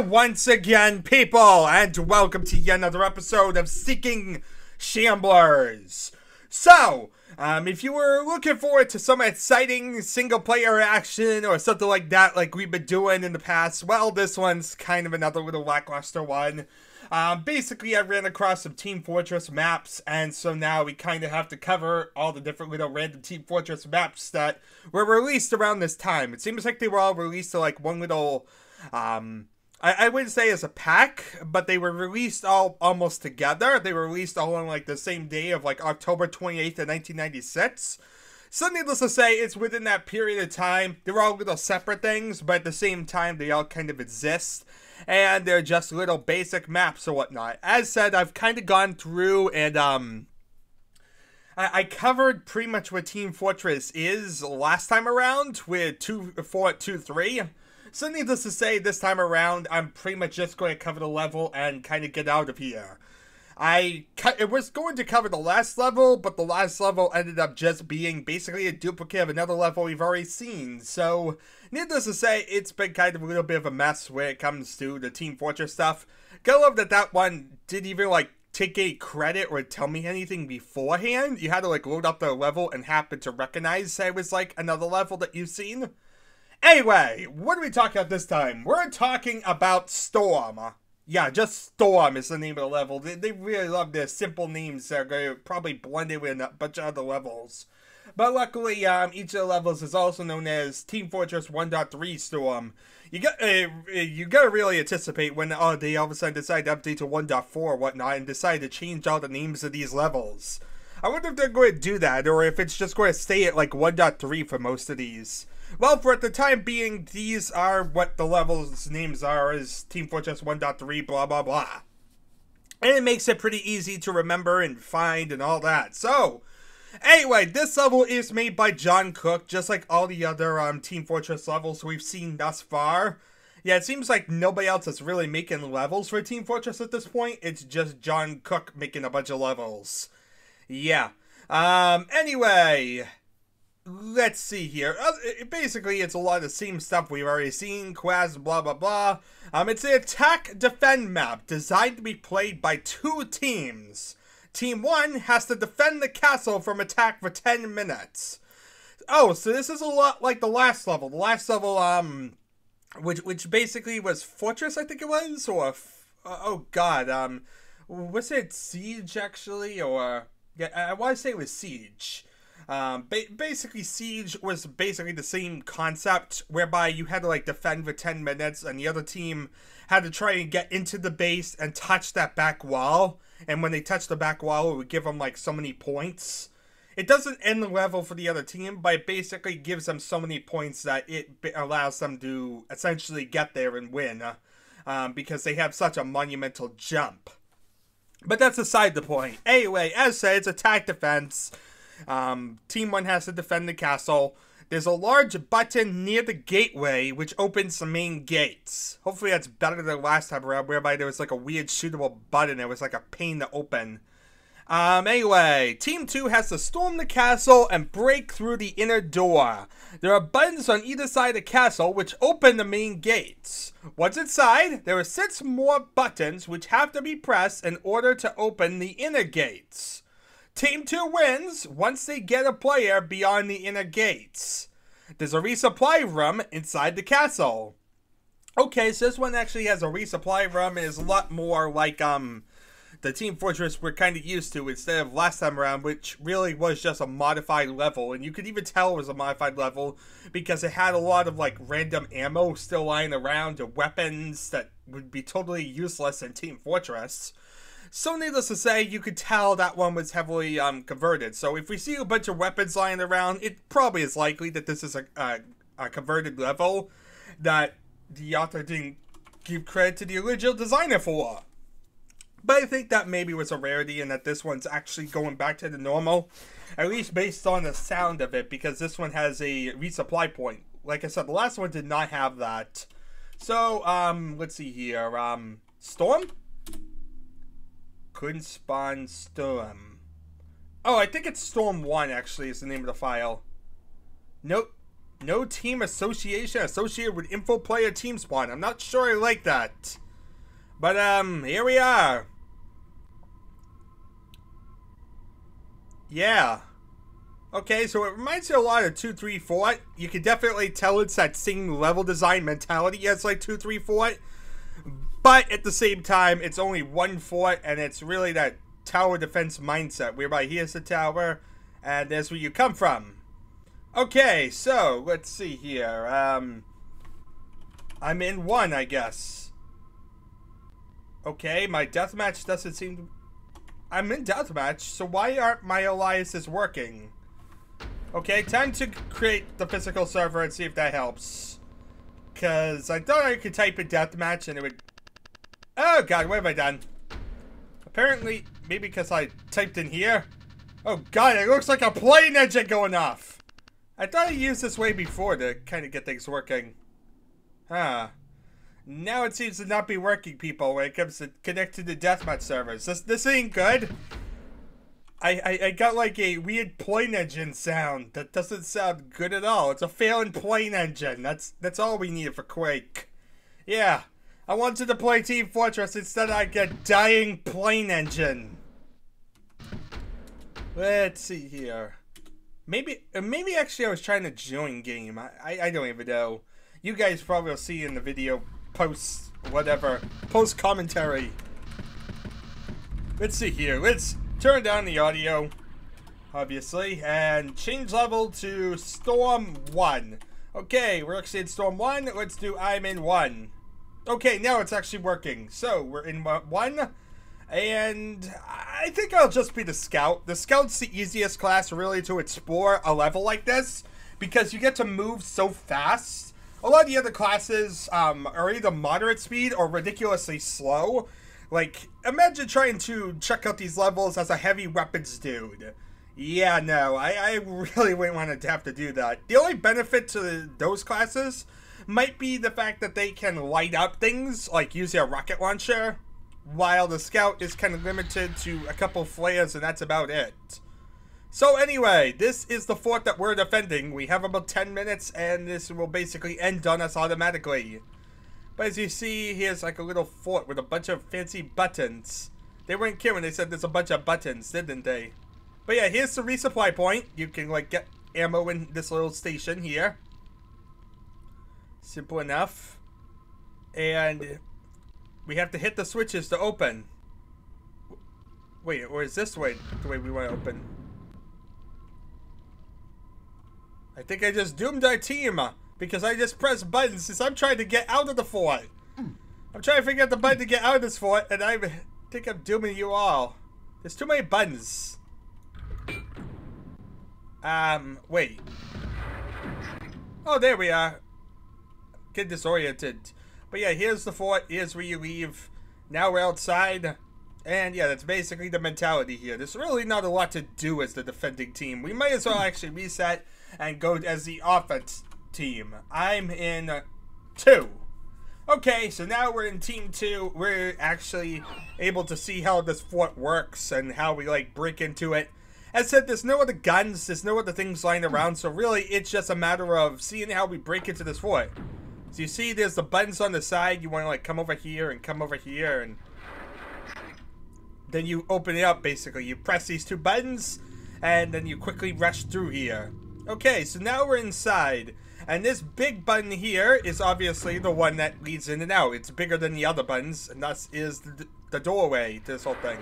once again, people, and welcome to yet another episode of Seeking Shamblers. So, um, if you were looking forward to some exciting single player action or something like that, like we've been doing in the past, well, this one's kind of another little lackluster one. Um, basically, I ran across some Team Fortress maps, and so now we kind of have to cover all the different little random Team Fortress maps that were released around this time. It seems like they were all released to like one little, um, I, I wouldn't say as a pack, but they were released all almost together. They were released all on like the same day of like October 28th of 1996. So needless to say, it's within that period of time. They're all little separate things, but at the same time, they all kind of exist and they're just little basic maps or whatnot. As said, I've kind of gone through and um, I, I covered pretty much what Team Fortress is last time around with two, four, two, three. So needless to say, this time around, I'm pretty much just going to cover the level and kind of get out of here. I it was going to cover the last level, but the last level ended up just being basically a duplicate of another level we've already seen. So, needless to say, it's been kind of a little bit of a mess when it comes to the Team Fortress stuff. Gotta love that that one didn't even like take a credit or tell me anything beforehand. You had to like load up the level and happen to recognize that it was like another level that you've seen. Anyway, what are we talking about this time? We're talking about Storm. Yeah, just Storm is the name of the level. They, they really love their simple names that are probably blend in with a bunch of other levels. But luckily, um, each of the levels is also known as Team Fortress 1.3 Storm. You got uh, you got to really anticipate when oh they all of a sudden decide to update to 1.4 or whatnot and decide to change all the names of these levels. I wonder if they're going to do that or if it's just going to stay at like 1.3 for most of these. Well, for the time being, these are what the levels names are as Team Fortress 1.3, blah, blah, blah. And it makes it pretty easy to remember and find and all that. So, anyway, this level is made by John Cook, just like all the other um, Team Fortress levels we've seen thus far. Yeah, it seems like nobody else is really making levels for Team Fortress at this point. It's just John Cook making a bunch of levels. Yeah. Um, anyway, let's see here. Uh, basically, it's a lot of the same stuff we've already seen. Quest, blah blah blah. Um, it's an attack defend map designed to be played by two teams. Team one has to defend the castle from attack for ten minutes. Oh, so this is a lot like the last level. The last level, um, which which basically was Fortress, I think it was, or uh, oh god, um, was it Siege actually, or yeah, I want to say it was Siege. Um, ba basically, Siege was basically the same concept, whereby you had to like defend for 10 minutes, and the other team had to try and get into the base and touch that back wall. And when they touched the back wall, it would give them like so many points. It doesn't end the level for the other team, but it basically gives them so many points that it allows them to essentially get there and win, um, because they have such a monumental jump. But that's aside the point. Anyway, as said, it's attack defense. Um, team 1 has to defend the castle. There's a large button near the gateway which opens the main gates. Hopefully that's better than last time around whereby there was like a weird shootable button. It was like a pain to open. Um, anyway, Team 2 has to storm the castle and break through the inner door. There are buttons on either side of the castle which open the main gates. Once inside, there are six more buttons which have to be pressed in order to open the inner gates. Team 2 wins once they get a player beyond the inner gates. There's a resupply room inside the castle. Okay, so this one actually has a resupply room and is a lot more like um the Team Fortress we're kind of used to instead of last time around, which really was just a modified level. And you could even tell it was a modified level because it had a lot of like random ammo still lying around and weapons that would be totally useless in Team Fortress. So needless to say, you could tell that one was heavily um, converted. So if we see a bunch of weapons lying around, it probably is likely that this is a, a, a converted level that the author didn't give credit to the original designer for. But I think that maybe was a rarity and that this one's actually going back to the normal. At least based on the sound of it, because this one has a resupply point. Like I said, the last one did not have that. So, um, let's see here. Um, Storm? Couldn't spawn Storm. Oh, I think it's Storm 1 actually is the name of the file. Nope. No team association associated with info player team spawn. I'm not sure I like that. But, um, here we are. Yeah. Okay, so it reminds you a lot of 234. You can definitely tell it's that same level design mentality as like 234. But at the same time, it's only one fort, and it's really that tower defense mindset, whereby here's the tower, and there's where you come from. Okay, so let's see here. Um, I'm in one, I guess. Okay, my deathmatch doesn't seem to... I'm in deathmatch, so why aren't my alliances working? Okay, time to create the physical server and see if that helps. Because I thought I could type in deathmatch and it would... Oh god, what have I done? Apparently, maybe because I typed in here. Oh god, it looks like a plane engine going off! I thought I used this way before to kind of get things working. Huh. Now it seems to not be working, people, when it comes to connecting to deathmatch servers. This, this ain't good. I, I, I got like a weird plane engine sound that doesn't sound good at all. It's a failing plane engine. That's that's all we needed for Quake. Yeah, I wanted to play Team Fortress instead I get dying plane engine. Let's see here. Maybe uh, maybe actually I was trying to join game. I, I, I don't even know. You guys probably will see in the video post whatever post commentary. Let's see here. Let's turn down the audio, obviously, and change level to Storm 1. Okay, we're actually in Storm 1. Let's do I'm in 1. Okay, now it's actually working. So, we're in 1, and I think I'll just be the Scout. The Scout's the easiest class, really, to explore a level like this, because you get to move so fast. A lot of the other classes um, are either moderate speed or ridiculously slow, like, imagine trying to check out these levels as a heavy weapons dude. Yeah, no, I, I really wouldn't want to have to do that. The only benefit to those classes might be the fact that they can light up things, like using a rocket launcher, while the scout is kind of limited to a couple flares and that's about it. So anyway, this is the fort that we're defending. We have about 10 minutes and this will basically end on us automatically. But as you see, here's like a little fort with a bunch of fancy buttons. They weren't kidding when they said there's a bunch of buttons, didn't they? But yeah, here's the resupply point. You can like get ammo in this little station here. Simple enough. And we have to hit the switches to open. Wait, or is this way the way we want to open? I think I just doomed our team because I just pressed buttons since I'm trying to get out of the fort. I'm trying to figure out the button to get out of this fort, and I think I'm dooming you all. There's too many buttons. Um, wait. Oh, there we are. Get disoriented. But yeah, here's the fort. Here's where you leave. Now we're outside. And yeah, that's basically the mentality here. There's really not a lot to do as the defending team. We might as well actually reset and go as the offense team. I'm in two. Okay, so now we're in team two. We're actually able to see how this fort works and how we like break into it. As said, there's no other guns, there's no other things lying around, so really it's just a matter of seeing how we break into this fort. So you see there's the buttons on the side, you want to like come over here and come over here and then you open it up basically. You press these two buttons and then you quickly rush through here. Okay, so now we're inside. And this big button here is obviously the one that leads in and out. It's bigger than the other buttons, and thus is the, the doorway to this whole thing.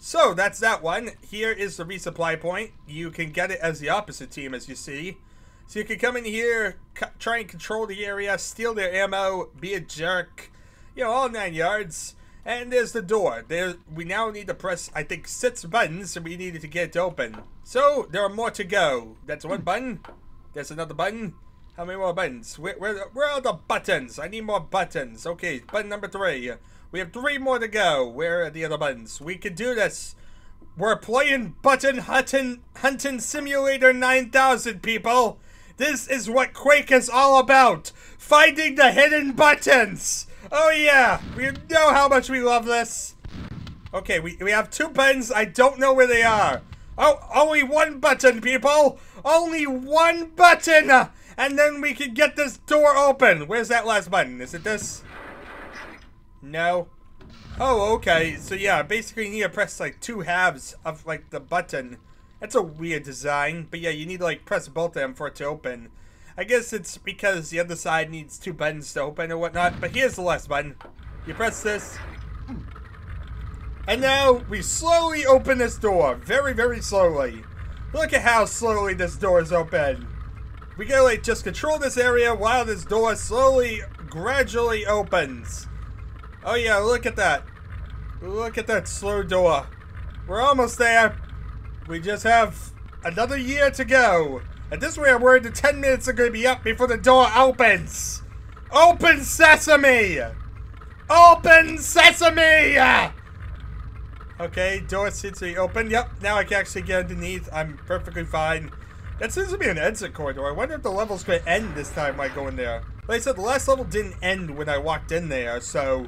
So, that's that one. Here is the resupply point. You can get it as the opposite team, as you see. So you can come in here, try and control the area, steal their ammo, be a jerk, you know, all nine yards. And there's the door. There, we now need to press, I think, six buttons, we needed to get it open. So, there are more to go. That's one button. There's another button. How many more buttons? Where, where, where are the buttons? I need more buttons. Okay, button number three. We have three more to go. Where are the other buttons? We can do this. We're playing Button Hunting, Hunting Simulator 9000, people. This is what Quake is all about. Finding the hidden buttons. Oh, yeah. We know how much we love this. Okay, we, we have two buttons. I don't know where they are. Oh, only one button, people. Only one button And then we can get this door open. Where's that last button? Is it this? No. Oh, okay. So yeah, basically you need to press like two halves of like the button. That's a weird design. But yeah, you need to like press both of them for it to open. I guess it's because the other side needs two buttons to open or whatnot. But here's the last button. You press this. And now we slowly open this door. Very, very slowly. Look at how slowly this door is open. We gotta like just control this area while this door slowly, gradually opens. Oh yeah, look at that. Look at that slow door. We're almost there. We just have another year to go. At this rate, I'm worried the 10 minutes are going to be up before the door opens. Open sesame! Open sesame! Okay, door seems to be open. Yep, now I can actually get underneath. I'm perfectly fine. That seems to be an exit corridor. I wonder if the level's going to end this time when I go in there. Like I said, the last level didn't end when I walked in there, so...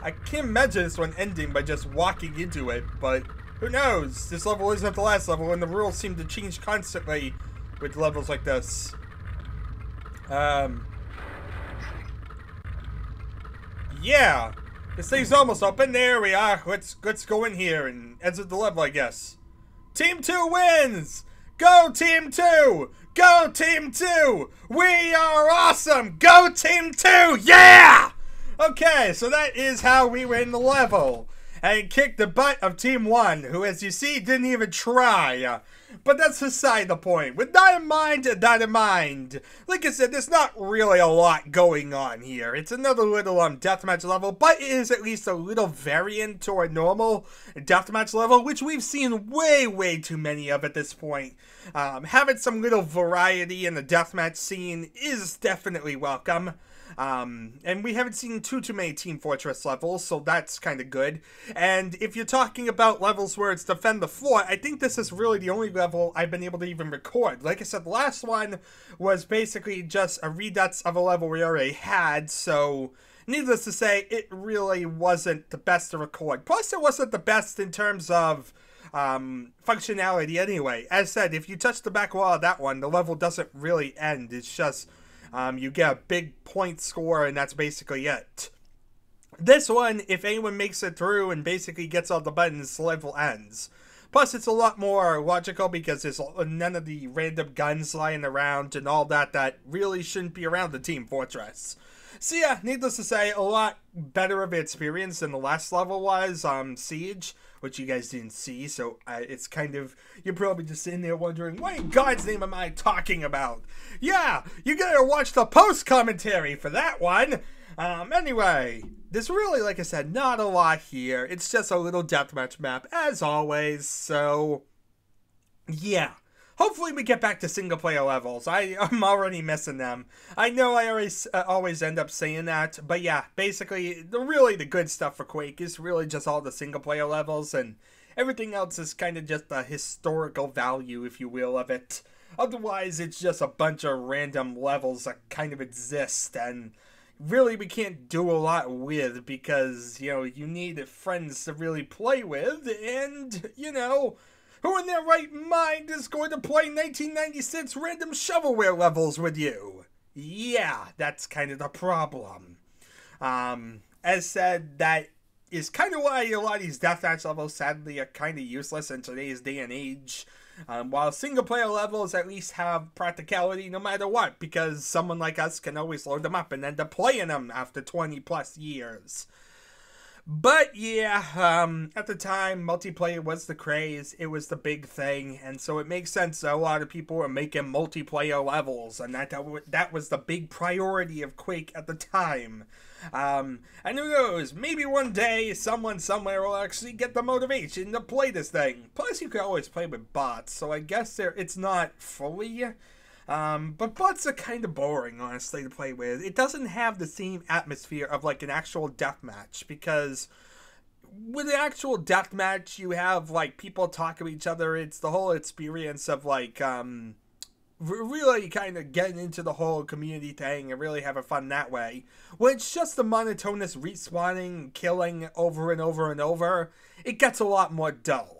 I can't imagine this one ending by just walking into it, but who knows? This level isn't the last level, and the rules seem to change constantly with levels like this. Um... Yeah! This thing's almost open. There we are. Let's let's go in here and exit the level, I guess. Team 2 wins! Go Team 2! Go Team 2! We are awesome! Go Team 2! Yeah! Okay, so that is how we win the level. And kick the butt of Team 1, who as you see didn't even try. But that's beside the point. With that in mind, that in mind. Like I said, there's not really a lot going on here. It's another little um deathmatch level, but it is at least a little variant to our normal deathmatch level, which we've seen way, way too many of at this point. Um, having some little variety in the deathmatch scene is definitely welcome. Um, and we haven't seen too too many Team Fortress levels, so that's kind of good. And if you're talking about levels where it's defend the fort, I think this is really the only level I've been able to even record. Like I said, the last one was basically just a redux of a level we already had, so needless to say, it really wasn't the best to record. Plus, it wasn't the best in terms of um, functionality anyway. As said, if you touch the back wall of that one, the level doesn't really end. It's just um, you get a big point score, and that's basically it. This one, if anyone makes it through and basically gets all the buttons, the level ends. Plus, it's a lot more logical because there's none of the random guns lying around and all that that really shouldn't be around the Team Fortress. So yeah, needless to say, a lot better of an experience than the last level was, um, Siege which you guys didn't see. So uh, it's kind of you're probably just sitting there wondering, what in God's name am I talking about? Yeah, you gotta watch the post commentary for that one. Um, anyway, there's really, like I said, not a lot here. It's just a little deathmatch map, as always. So, yeah hopefully we get back to single player levels. I, I'm already missing them. I know I always uh, always end up saying that, but yeah, basically, the really the good stuff for Quake is really just all the single player levels, and everything else is kind of just the historical value, if you will, of it. Otherwise, it's just a bunch of random levels that kind of exist, and really we can't do a lot with because, you know, you need friends to really play with, and, you know, who in their right mind is going to play 1996 random shovelware levels with you? Yeah, that's kind of the problem. Um, as said, that is kind of why a lot of these deathmatch levels sadly are kind of useless in today's day and age. Um, while single player levels at least have practicality no matter what, because someone like us can always load them up and end up playing them after 20 plus years. But yeah, um, at the time, multiplayer was the craze. It was the big thing, and so it makes sense that a lot of people were making multiplayer levels, and that that was the big priority of Quake at the time. Um, and who knows, maybe one day someone somewhere will actually get the motivation to play this thing. Plus, you can always play with bots, so I guess there it's not fully um, but bots are kind of boring, honestly, to play with. It doesn't have the same atmosphere of like an actual death match because with an actual death match, you have like people talking to each other. It's the whole experience of like um, really kind of getting into the whole community thing and really having fun that way. When it's just the monotonous respawning, killing over and over and over, it gets a lot more dull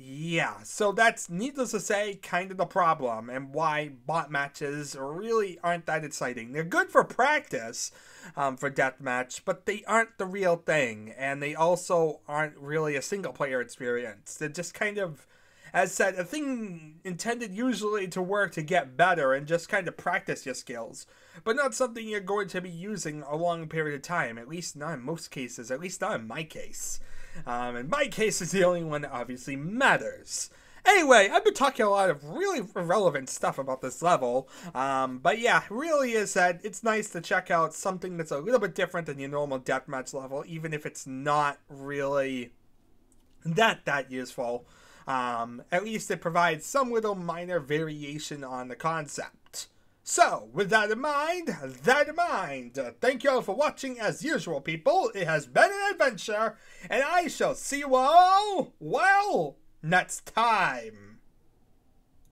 Yeah, so that's needless to say kind of the problem and why bot matches really aren't that exciting. They're good for practice um, for deathmatch, but they aren't the real thing, and they also aren't really a single player experience. They're just kind of, as said, a thing intended usually to work to get better and just kind of practice your skills, but not something you're going to be using a long period of time, at least not in most cases, at least not in my case. Um, and my case is the only one that obviously matters. Anyway, I've been talking a lot of really relevant stuff about this level, um, but yeah, really is that it's nice to check out something that's a little bit different than your normal deathmatch level, even if it's not really that that useful. Um, at least it provides some little minor variation on the concept. So, with that in mind, that in mind, uh, thank you all for watching as usual, people. It has been an adventure, and I shall see you all, well, next time.